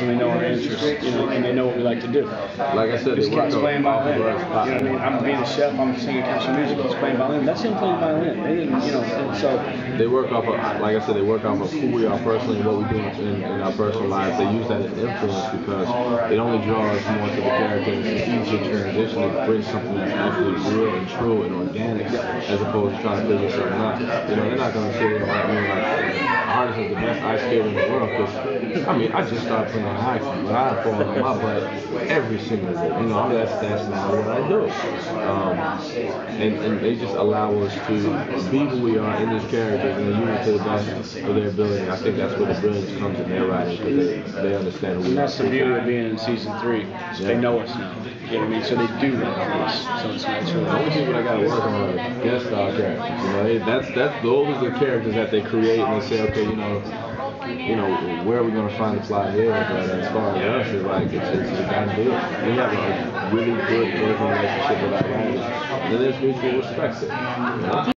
and they know our interests, you know, and they know what we like to do. Like I said, This kid's playing violin. You know what I mean? I'm being a chef. I'm singing country music. He's playing violin. That's him playing violin. They didn't, you know. And so They work off of, like I said, they work off of who we are personally and what we do in, in our personal lives. They use that as influence because it only draws more to the character. It's an easier transition to bring something that's actually real and true and organic as opposed to trying to figure something out. You know, they're not going to sit there me like artist is the best ice skater in the world because, I mean, I just started playing ice, but I fall on my butt every single day. You know, that's, that's not what I do. Um, and, and they just allow us to be who we are in these characters and use it to the best of their ability. I think that's where the brilliance comes in their writing because they, they understand who we are. that's the beauty of being in season three. is They know us now. You know what I mean? So they do know us. So it's, really The only people that gotta work on are guest star characters. You know, they, that's that's those are the characters that they create and they say, okay, you know, you know, where are we gonna find the fly here? But as far as us, it's like it's it's a done deal. We have a really good working relationship with our writers, and there's mutual respect?